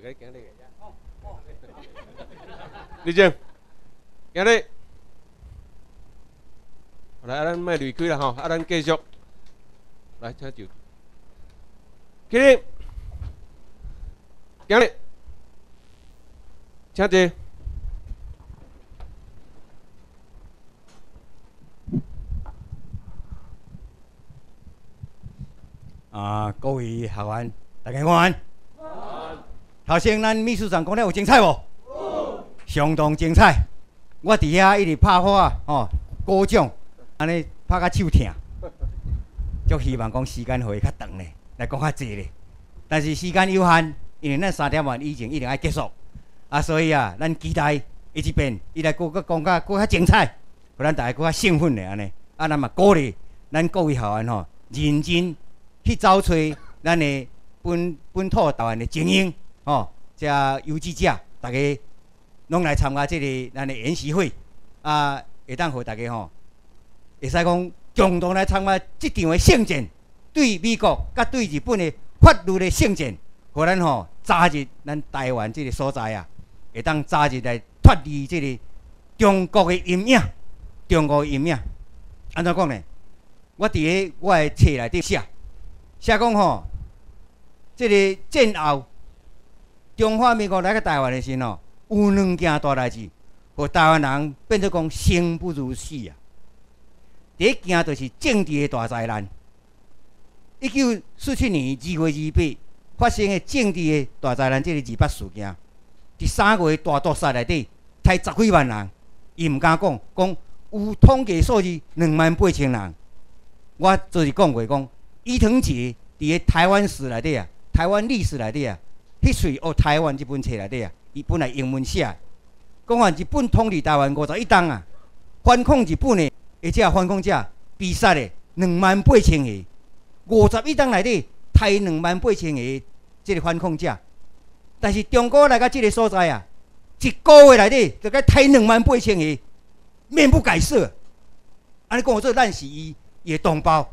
你。来，啊，咱卖离开啦吼，啊，咱继续来请就。起立，行咧，请坐。啊，各位学员，大家安。头先咱秘书长讲了有精彩无？相当精彩。我伫遐一直拍花哦，鼓掌，安尼拍甲手疼。足希望讲时间会较长咧，来讲较济咧。但是时间有限，因为咱三点半以前一定要结束。啊，所以啊，咱期待伊一遍，伊来搁搁讲甲搁较精彩，互咱大家搁较兴奋咧安尼。啊，咱嘛鼓励咱各位学员吼，认真。去找找咱的本本土台湾的精英哦，遮游击者，大家拢来参加即个咱的演习会啊，会当互大家吼，会使讲共同来参加即场的圣战，对美国甲对日本的法律的圣战，互咱吼早日咱台湾即个所在啊，会当早日来脱离即个中国的阴影，中国的阴影。安怎讲呢？我伫个我的册内底写。写讲吼，即个战后中华民国来个台湾的时候，有两件大代志，互台湾人变做讲生不如死啊！第一件就是政治的大灾难。一九四七年二月二八发生的政治的大灾难，即个二八事件。第三个月大屠杀内底，杀十几万人，伊毋敢讲，讲有统计数字两万八千人。我就是讲过讲。伊藤杰伫个台湾史内底啊，台湾历史内底啊，history of 台湾这本册内底啊，伊本来英文写，讲话日本统治台湾五十一冬啊，反抗日本的，而且反抗者被杀的两万八千个，五十一冬内底杀两万八千个即个反抗者，但是中国来到即个所在啊，一个月内底就该杀两万八千个，面不改色，安尼讲我这咱是伊伊同胞。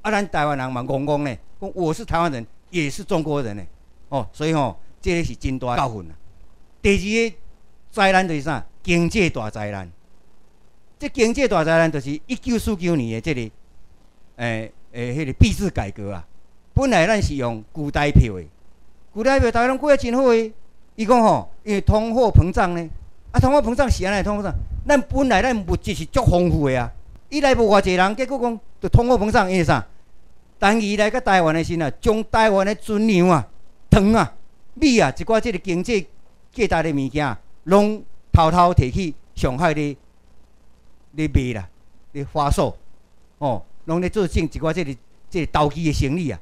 啊，咱台湾人嘛，戆戆呢，讲我是台湾人，也是中国人呢，哦，所以吼，这个是真大教训啊。第二个灾难就是啥？经济大灾难。这经济大灾难就是一九四九年的这个，诶诶，迄个币制改革啊。本来咱是用古代票的，古代票大家拢过得真好诶。伊讲吼，因为通货膨胀呢，啊，通货膨胀是安尼通货膨胀？咱本来咱物质是足丰富的啊。伊来无偌济人，结果讲就通货膨胀，因为啥？当伊来到台湾的时啊，将台湾的存粮啊、糖啊、米啊，一寡即个经济价值的物件，拢偷偷摕去上海咧咧卖啦，咧发售，哦，拢咧做成一寡即个即个投机的生意啊，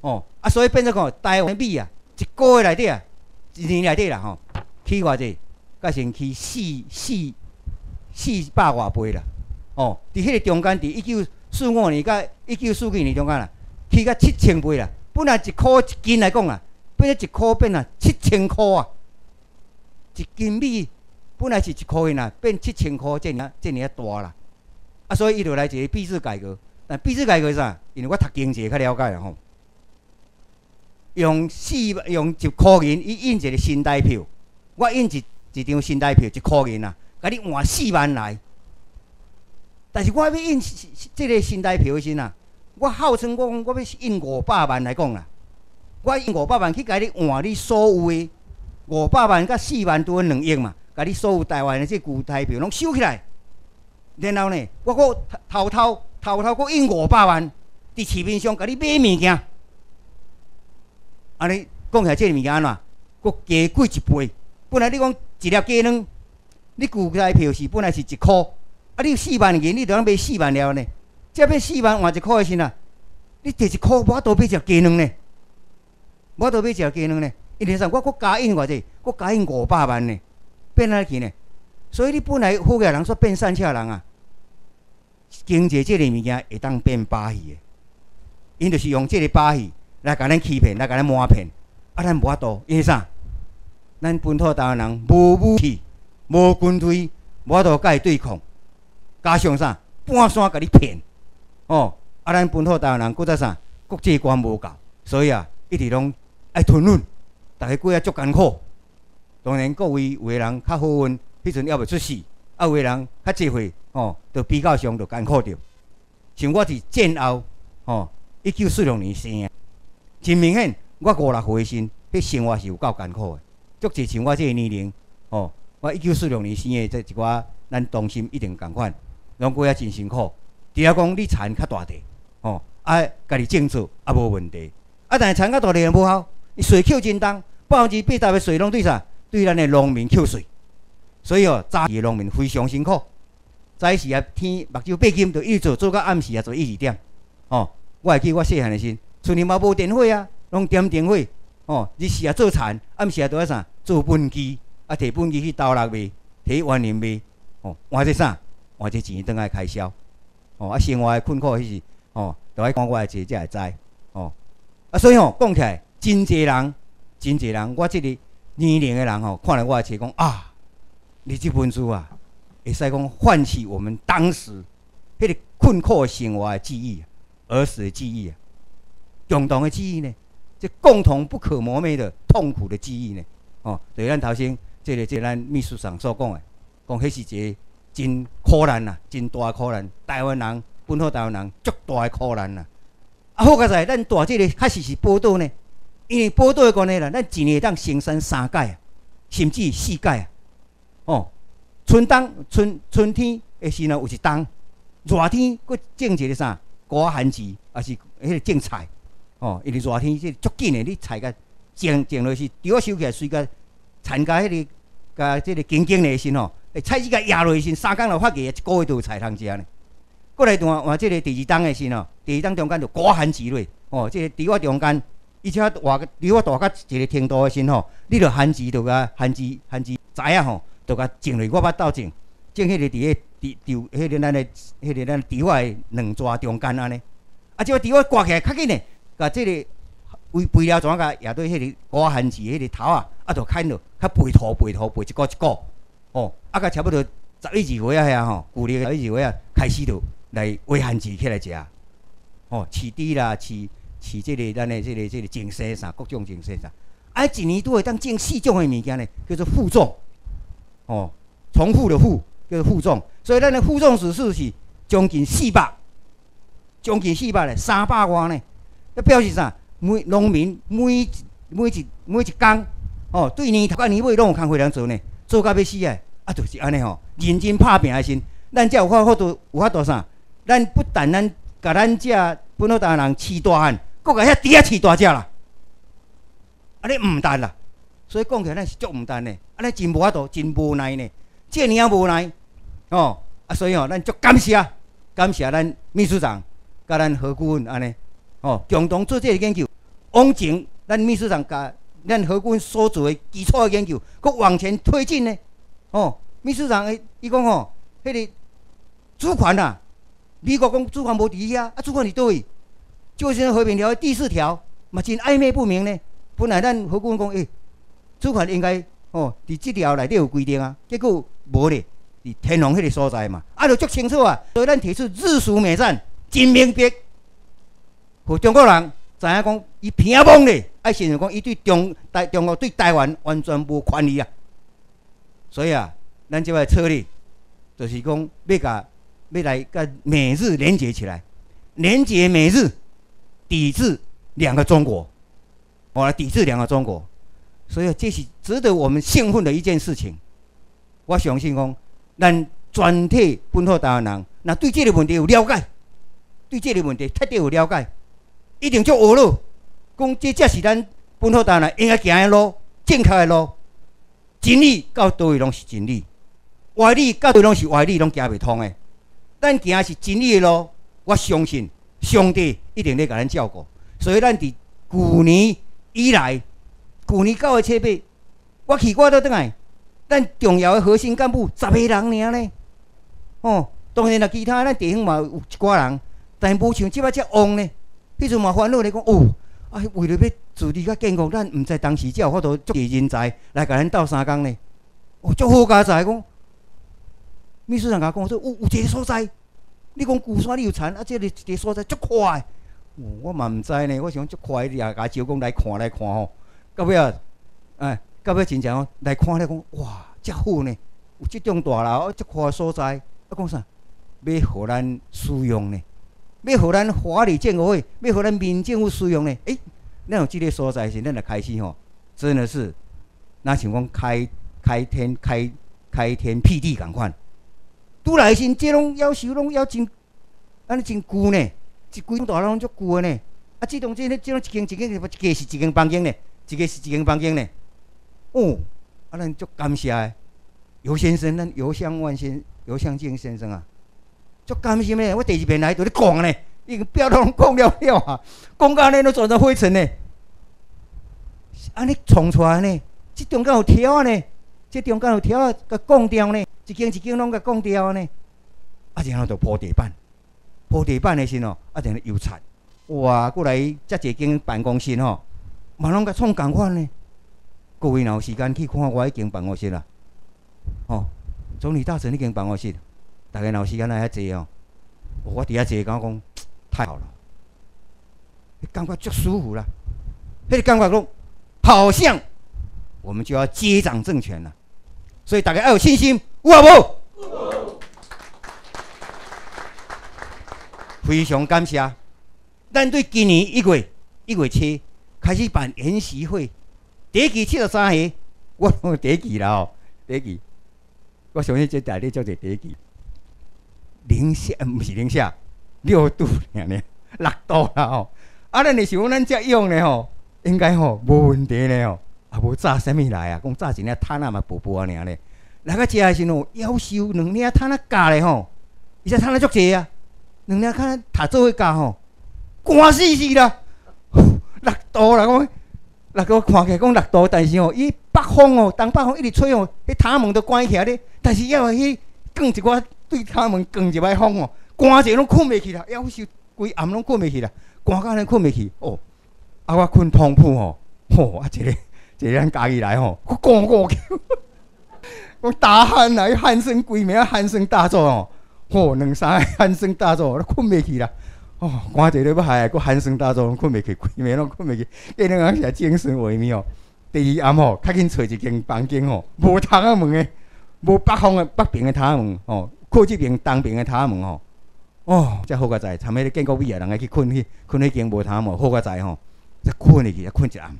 哦，啊，所以变做讲台湾米啊，一个月内底啊，一年内底啦吼，起偌济，甲成去四四四百外倍啦，哦，伫迄个中间，伫一九。四五年甲一九四九年中间啦，起甲七千倍啦。本来一箍一斤来讲啊，变做一箍变啊七千箍啊。一斤米本来是一箍银啊，变七千箍，这尔这尔大啦。啊，所以伊就来一个币制改革。但币制改革是啥？因为我读经济较了解吼。用四用一箍银，伊印一个新台票。我印一一张新台票一箍银啊，甲你换四万来。但是我要印这个新台票时啊，我号称我讲我要印五百万来讲啦，我用五百万去甲你换你所有的五百万甲四万多两亿嘛，甲你所有台湾的这旧台票拢收起来，然后呢，我搁偷偷偷偷搁印五百万伫市面上甲你买物件，安尼讲起来这物件安怎？搁加贵一倍，本来你讲一粒鸡卵，你旧台票是本来是一箍。啊！你四万银，你着通买四万了呢？这买四万换一箍的时啊，你摕一箍，我都买只鸡卵呢？我都买只鸡卵呢？因为啥？我搁加印偌济，搁加印五百万呢？变哪去呢？所以你本来富个人说变善巧人啊，经济这个物件会当变把戏的，因就是用这个把戏来甲咱欺骗，来甲咱蒙骗。啊，咱无法度，因为啥？咱本土台湾人无武器、无军队，无法度甲伊对抗。加上啥，半山甲你骗，哦，啊，咱本土台湾人搁再啥，国际观无够，所以啊，一直拢爱吞忍，大家过啊足艰苦。当然，各位有诶人较好运，迄阵还未出世；啊，有诶人较济岁，吼，就比较上就艰苦着。像我伫战后，吼，一九四六年生，真明显，我五六岁时，迄生活是有够艰苦诶。足侪像我即个年龄，吼，我一九四六年生诶，即一寡咱同心一定共款，拢过啊真辛苦。除了讲你田较大地，吼，啊，家己种作也无问题。啊，但是田较大地也无效，伊税扣真重，百分之八十的税拢对啥？对咱的农民扣税。所以哦，早期农民非常辛苦。早时啊，天目睭八金，就一直做做到暗时啊，做一二点。哦，我会记我细汉的时，厝里嘛无电火啊，拢点电火。哦，日时啊做田，暗时啊做啥？做本机，啊摕本机去倒落卖，摕原林卖。哦，换者啥？换者钱倒来开销。哦，啊生活诶困苦迄时，哦，都爱讲我诶姐才会知。哦，啊所以吼，讲起来，真济人，真济人，我即个年龄诶人吼，看了我诶册讲啊，你即本书啊。会使讲唤起我们当时迄个困苦生活的记忆，儿时的记忆啊，共同的记忆呢，这共同不可磨灭的痛苦的记忆呢，哦，就咱头先即个即个咱秘书长所讲的，讲迄是一个真苦难呐，真大苦难，台湾人本土台湾人足大的苦难呐。啊，好在咱大这个确实是报道呢，因为报道的关系啦，咱一年当生产三届，甚至四届啊，哦。春冬春春天的时呢，有一冬；热天，佫种一个啥？瓜番薯，也是迄个种菜。哦，因为热天即足紧的，你菜甲种种落去，稻收起来，随甲田甲迄个甲即个经经的时吼，菜枝甲压落去时，三工就发芽，一个月都有菜通食呢。过来换换即个第二冬的时吼，第二冬中间就瓜番薯类。哦，即个伫我中间，而且话离我大到一个程度的时吼，你着番薯着甲番薯番薯摘啊吼。就甲种落去，我捌倒种，种迄个伫个地稻，迄个咱的，迄个咱稻仔两抓中间安尼。啊，即个稻仔挂起来较紧呢，甲即个肥肥料怎甲也对迄个瓜番薯迄个头啊，啊，着砍落，较肥土肥土肥一个一个。哦，啊，甲差不多十一二月啊遐吼，旧历十一二月啊，开始着来挖番薯起来食。哦，饲猪啦，饲饲即个咱的即个即个种生啥，各种种生啥。啊，一年都会当种四种的物件呢，叫做负重。哦，重复的负叫做负重，所以咱的负重指数是将近四百，将近四百咧，三百外呢。那表示啥？每农民每每一每一工，哦，对年头甲年尾拢有工课量做呢，做到要死啊！啊，就是安尼吼，认真拍拼的心，咱才有法好多有法度啥？咱不但咱甲咱遮本土台人饲大汉，搁甲遐猪仔饲大只啦，安尼毋单啦。所以讲起来，咱是足毋单的，安尼真无法度，真无奈呢。这尔啊无奈，哦，啊，所以哦，咱足感谢，感谢咱秘书长，甲咱何顾问安尼，哦，共同做这个研究。往前，咱秘书长甲咱何顾问所做的基础的研究，搁往前推进呢。哦，秘书长诶，伊讲吼，迄个主权啊，美国讲主权无伫遐，啊，主权伫倒位？就是和平条约第四条嘛，真暧昧不明呢。本来咱何顾问讲，诶。主权应该哦，伫即条内底有规定啊，结果无咧，伫天龙迄个所在嘛，啊，就足清楚啊。所以咱提出日苏美战，真明白，互中国人知影讲，伊偏蒙咧，爱形容讲，伊对中台中国对台湾完全无权利啊。所以啊，咱即摆策略就是讲，要甲要来甲美日连接起来，连接美日，抵制两个中国，我来抵制两个中国。所以这是值得我们兴奋的一件事情。我相信讲，咱全体本土台湾人，那对这个问题有了解，对这个问题彻底有了解，一定就学了。讲这才是咱本土台湾人应该行的路，正确的路。真理到倒位拢是真理，歪理到倒拢是歪理，拢行袂通的。咱行的是真理的路，我相信上帝一定咧甲咱照顾。所以咱伫去年以来。去年九月七八，我去我倒来，咱重要的核心干部十个人尔咧。哦，当然啦，其他咱地方嘛有一寡人，但无像即摆遮旺咧。迄阵嘛烦恼咧讲，哦，啊，为了要自立甲健康，咱毋知当时才有法度足个人才来甲咱斗三工咧。哦，足好佳哉讲，秘书长甲讲说，有有一个所在，你讲旧山你有田，啊，即个一个所在足快。我嘛毋知呢，我想足快，你也甲招讲来看来看吼。到尾啊，哎，到尾真正哦来看咧讲，哇，遮好呢，有即种大楼，遮宽所在，啊讲啥？要互咱使用呢？要互咱华里建国会，要互咱民政府使用呢？诶，咱有即个所在时，咱来开始吼，真的是，那像讲开开天开开天辟地共款。拄来时，即拢要求拢要真，安尼真旧呢，一规栋大楼足旧的呢。啊，即栋即咧，即种一间一间，一间是一间房间呢，一个是一间房间呢。哦，啊，咱足感谢的，尤先生，咱尤向万先，尤向静先生啊，足感谢呢。我第二遍来，就咧讲呢，已经表都讲了了啊，讲到呢都转成灰尘呢。安尼冲出来呢，即中间有条呢，即中间有条啊，甲讲掉呢，一间一间拢甲拱掉呢。啊，然后就铺地板，铺地板的时候，啊，然后油漆。哇，过来遮一间办公室吼，嘛拢甲创共款呢。各位若有时间去看我迄间办公室啦，哦，总理大臣迄间办公室，大家若有时间来遐坐哦。我伫遐坐，感觉讲太好了，感觉足舒服啦。迄个感觉讲，好像我们就要接掌政权了，所以大家要有信心，有啊无？非常感谢。咱对今年一月一月七开始办研习会，第一期七十三个，我第一期啦哦，第一期，我相信这大家做第一期，零下毋是零下六度尔呢，六度啦哦，啊，咱你想讲咱遮用的吼，应该吼无问题的吼，啊无炸啥物来啊，讲炸一领炭啊嘛薄薄啊尔呢，来个食的时吼，夭寿两领炭啊加咧吼，伊只炭啊足济啊，两领炭塔做伙加吼。寒死死啦！六度啦，讲六度看起来讲六度，但是哦，伊北风哦，东北风一直吹哦，迄塔门都关起来咧。但是要去降一寡对塔门降一摆风哦，寒者拢困袂去啦，夭寿规暗拢困袂去啦，寒到咱困袂去哦。啊，我困通铺哦，吼啊，一个一个咱家己来吼，我讲过去，我大汗啊，鼾声规暝啊，鼾声大作哦，吼两三个鼾声大作，都困袂去啦。哦，寒者咧要害，佫喊声大作，拢困袂去，规暝拢困袂去。伊两个是精神萎靡哦。第二暗吼，较紧找一间房间吼，无窗仔门诶，无北方诶北边诶窗仔门哦，靠即边东边诶窗仔门吼。哦，遮好个在，参迄建国美啊，人个去困去，困迄间无窗仔门，好个在吼。则困入去，啊困一暗。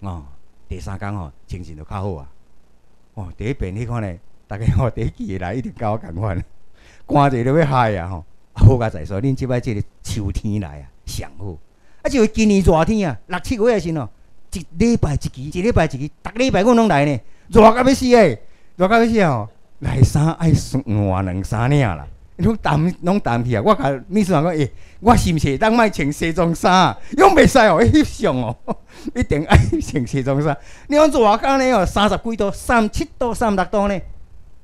哦，第三天吼，精神就较好啊。哦，第一遍迄款咧，逐个吼第一期来一定甲我共款，寒者咧要害啊吼。好个在说，恁即摆即个秋天来啊，上好。啊，就今年热天啊，六七月诶时喏，一礼拜一期，一礼拜一期，逐礼拜阮拢来呢，热到要死诶，热到要死哦。来衫爱换两三领啦，拢淡拢淡去啊。我甲秘书长讲，诶，我是毋是当卖穿西装衫？用袂使哦，翕相哦，一定爱穿西装衫。你讲热工呢哦，三十几度，三七度、三六度呢，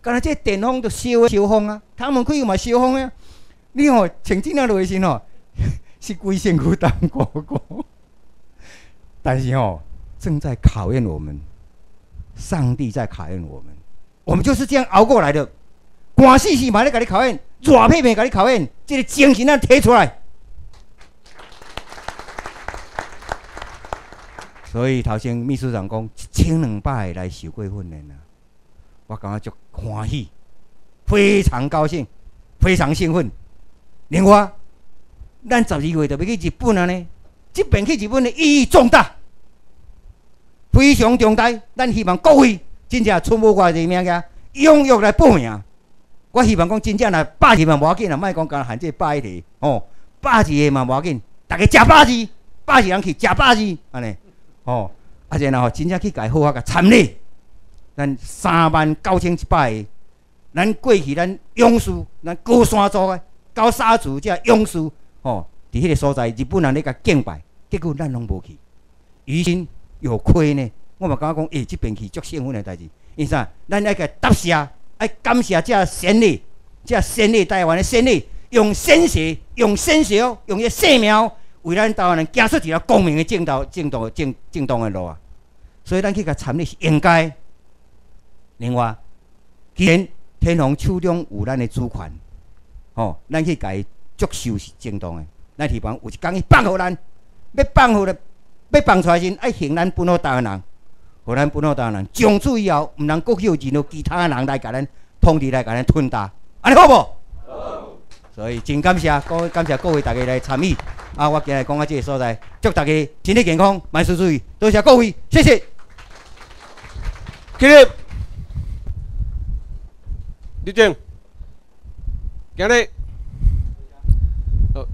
干那这电风都烧烧风啊，他们开有嘛烧风啊。你哦，穿这样落去时吼，是规身躯当哥哥。但是哦，正在考验我们，上帝在考验我们，我们就是这样熬过来的。寒死死嘛咧，甲你考验；热屁屁甲你考验，即个精神啊提出来。所以头先秘书长讲一千两百来受过训练啊，我感觉足欢喜，非常高兴，非常兴奋。另外，咱十二月就要去日本啊呢，这边去日本的意义重大，非常重大。咱希望各位真正出无外地名个，踊跃来报名。我希望讲真正来百字嘛无要紧啦，莫讲干限这百字哦，百字的嘛无要紧，大家食百字，百字人去食百字安尼哦。啊，然后真正去家好啊，甲参与，咱三万九千一百个，咱过去咱勇士，咱高山族的。高沙族遮勇士吼，伫迄个所在，日本人咧甲敬拜，结果咱拢无去，于心有亏呢。我嘛感觉讲，诶，即边去足幸运的代志。因啥？咱爱甲答谢，感谢遮先烈，遮先烈台湾的先烈，用鲜血、用鲜血、用伊生命，为咱台湾人行出一条光明的正道、正道、正正当的路啊！所以咱去甲参与是应该。另外，既然天皇手中有咱的主权。吼，咱去甲伊接受是正当的。咱希望有一天伊放互咱，要放互咧，要放出来时，爱行咱本土台湾人。互咱本土台湾人从此以后，毋通国有任何其他人来甲咱统治来甲咱吞大，安尼好无？好。所以真感谢各位感谢各位大家来参与。啊，我今日讲到这个所在，祝大家身体健康，万事如意。多谢各位，谢谢。起立，立正，今日好，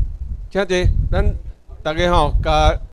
请坐，咱大家吼，甲。